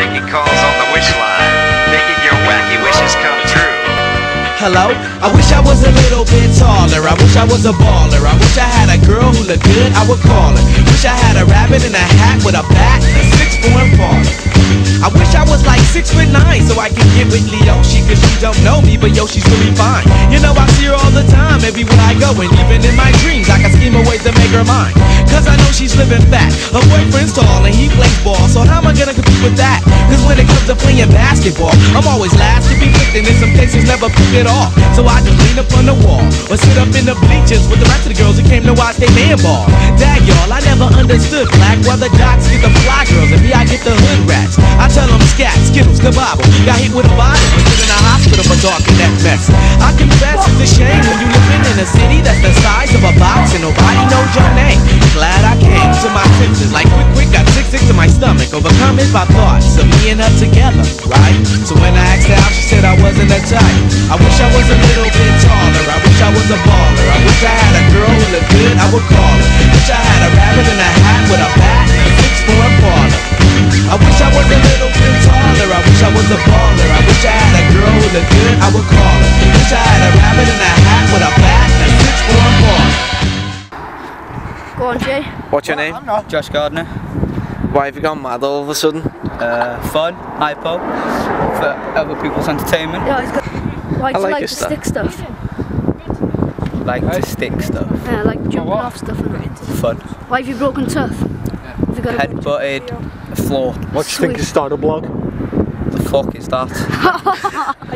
taking calls on the wish line, making your wacky wishes come true. Hello? I wish I was a little bit taller. I wish I was a baller. I wish I had a girl who looked good, I would call her. Wish I had a rabbit in a hat with a bat and a sixty-four Impala. I wish I was like six foot nine so I could get with Leoshi cause she don't know me, but yo, she's really fine. You know, I see her all the time, everywhere I go, and even in my dreams, I can scheme a way to make her mine. Cause I know she's living fat. Her boyfriend's tall and he plays ball, so how am I gonna compete with that? Playing basketball, I'm always last to be picked, and in some cases never picked at all. So I just lean up on the wall, or sit up in the bleachers with the rest of the girls who came to watch they man ball. Dag y'all, I never understood black, why the jocks get the fly girls and me I get the hood rats. I tell them scat, skittles, kabobble, got hit with a bottle, and put in a hospital for talking that mess. I confess it's a shame when you living in a city that's the size stomach, overcome it by thoughts of me and her together, right? So when I asked her out, she said I wasn't a type. I wish I was a little bit taller, I wish I was a baller, I wish I had a girl who looked good, I would call her. Wish I had a rabbit in a hat with a bat and a six for a baller. I wish I was a little bit taller, I wish I was a baller, I wish I had a girl who looked good, I would call her. Wish I had a rabbit in a hat with a bat and a six for a baller. Go on, Jay. What's your name? Josh Gardner. Why have you gone mad all of a sudden? Uh, fun, hypo, for other people's entertainment. Yeah, he's got. Why do I you like like your the stuff. stick stuff? Like to stick stuff. Yeah, like jumping off stuff and that. Fun. Why have you broken tooth? Have you got Head butted, the floor. What do you think Sweet. of start a blog? The fuck is that?